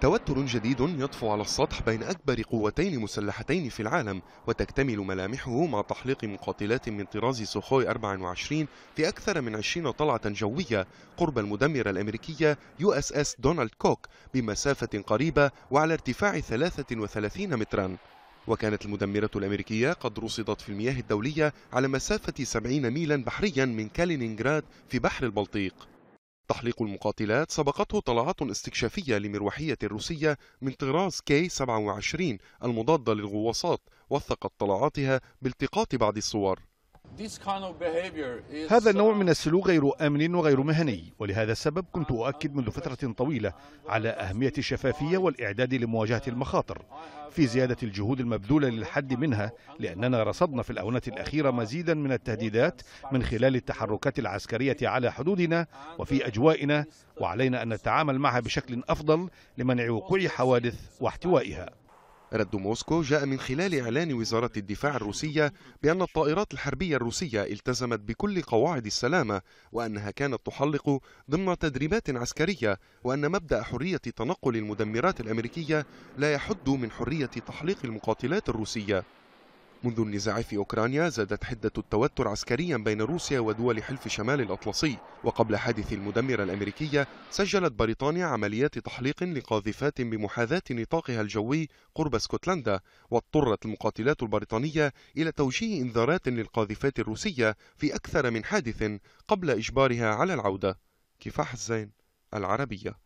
توتر جديد يطفو على السطح بين أكبر قوتين مسلحتين في العالم وتكتمل ملامحه مع تحليق مقاتلات من طراز سوخوي 24 في أكثر من 20 طلعة جوية. قرب المدمرة الأمريكية يو إس إس دونالد كوك بمسافة قريبة وعلى ارتفاع 33 مترا. وكانت المدمرة الأمريكية قد رصدت في المياه الدولية على مسافة 70 ميلا بحريا من كالينينغراد في بحر البلطيق. تحليق المقاتلات سبقته طلعات استكشافية لمروحية روسية من طراز كي 27 المضادة للغواصات وثقت طلعاتها بالتقاط بعض الصور. هذا النوع من السلوك غير آمن وغير مهني ولهذا السبب كنت أؤكد منذ فترة طويلة على أهمية الشفافية والإعداد لمواجهة المخاطر في زيادة الجهود المبذولة للحد منها لأننا رصدنا في الآونة الأخيرة مزيدا من التهديدات من خلال التحركات العسكرية على حدودنا وفي أجوائنا وعلينا أن نتعامل معها بشكل أفضل لمنع وقوع حوادث واحتوائها. رد موسكو جاء من خلال إعلان وزارة الدفاع الروسية بأن الطائرات الحربية الروسية التزمت بكل قواعد السلامة وأنها كانت تحلق ضمن تدريبات عسكرية وأن مبدأ حرية تنقل المدمرات الأمريكية لا يحد من حرية تحليق المقاتلات الروسية. منذ النزاع في أوكرانيا زادت حدة التوتر عسكريا بين روسيا ودول حلف شمال الأطلسي. وقبل حادث المدمرة الأمريكية سجلت بريطانيا عمليات تحليق لقاذفات بمحاذاة نطاقها الجوي قرب اسكتلندا واضطرت المقاتلات البريطانية إلى توجيه إنذارات للقاذفات الروسية في أكثر من حادث قبل إجبارها على العودة. كفاح الزين العربية.